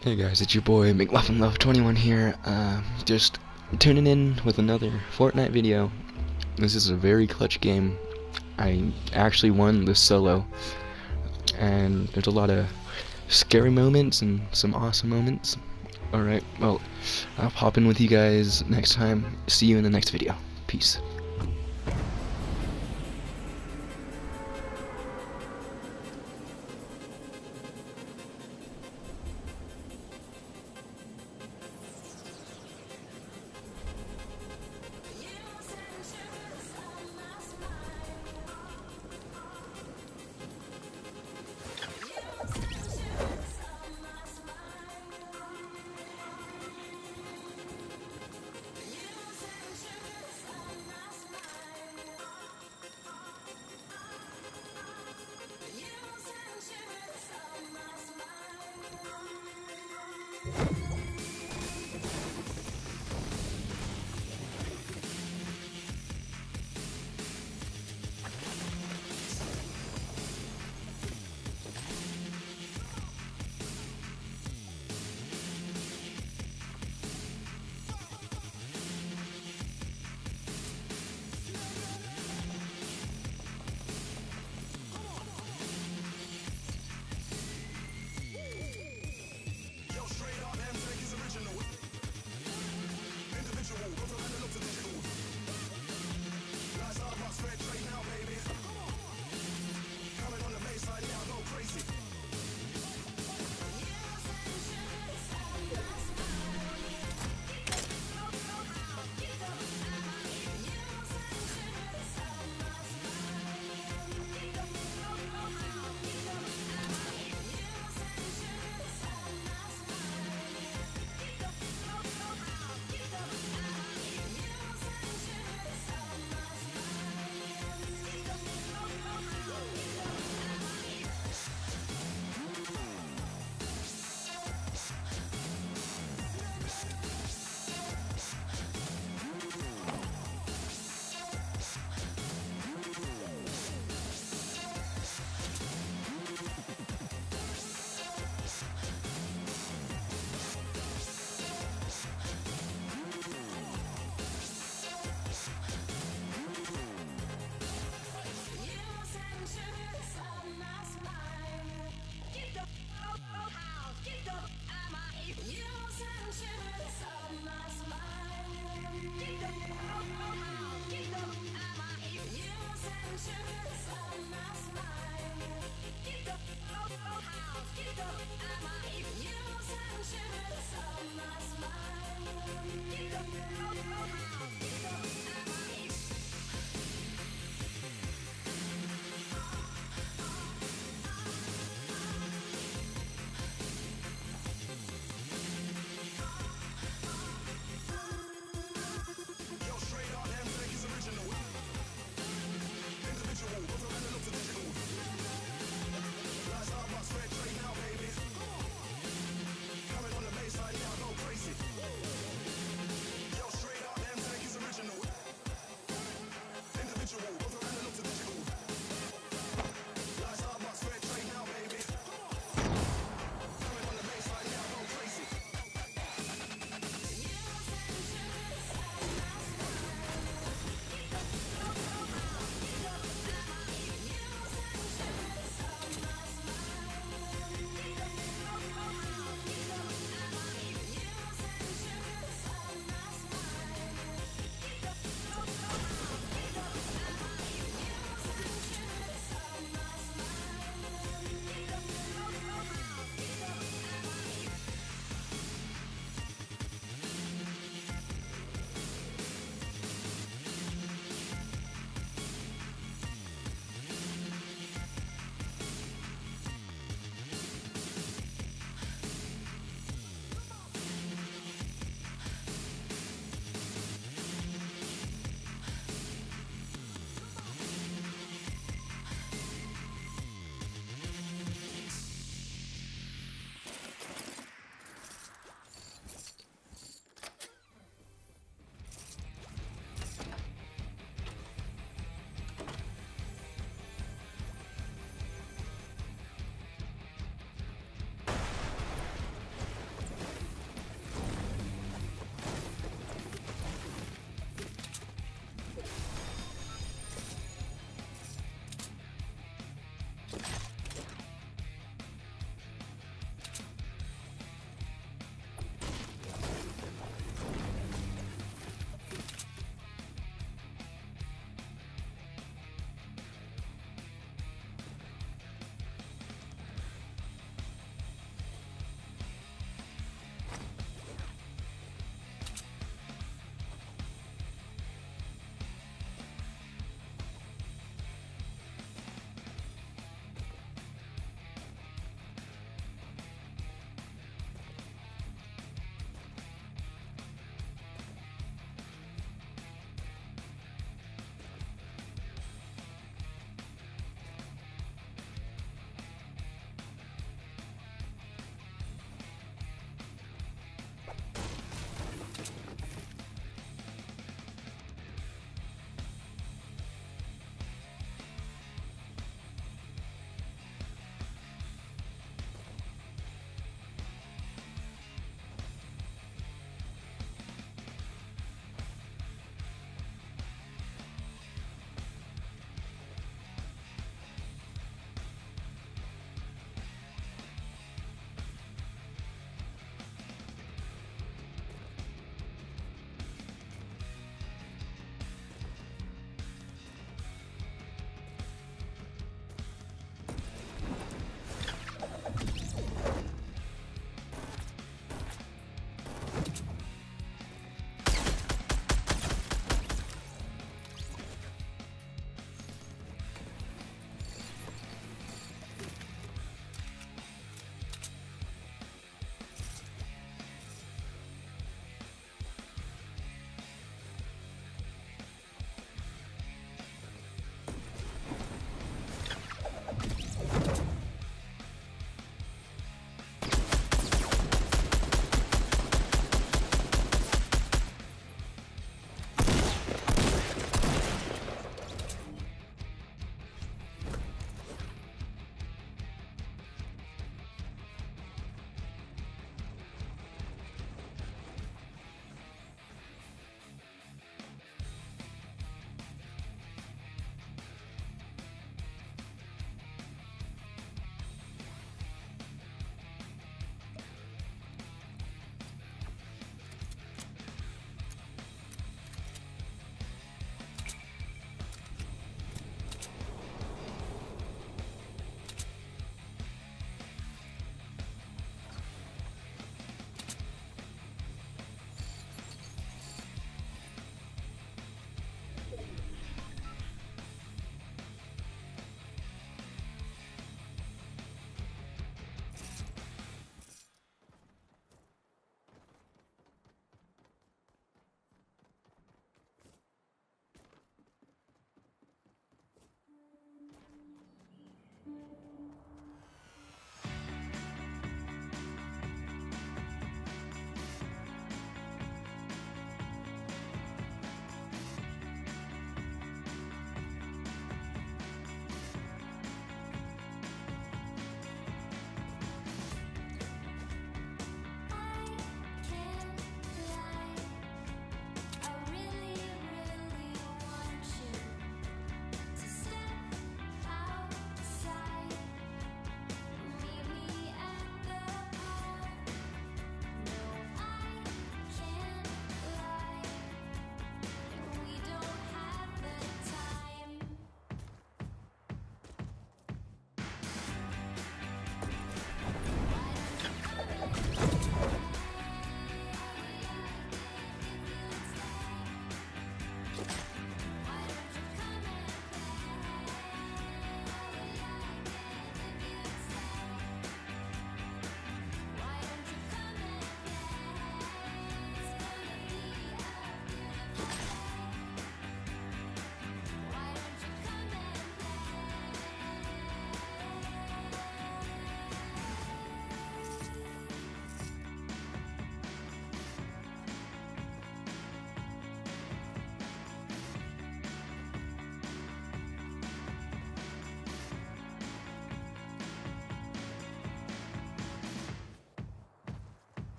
Hey guys, it's your boy McMuffin Love 21 here. Uh, just tuning in with another Fortnite video. This is a very clutch game. I actually won the solo, and there's a lot of scary moments and some awesome moments. Alright, well, I'll pop in with you guys next time. See you in the next video. Peace.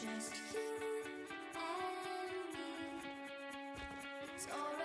just you and me. It's all.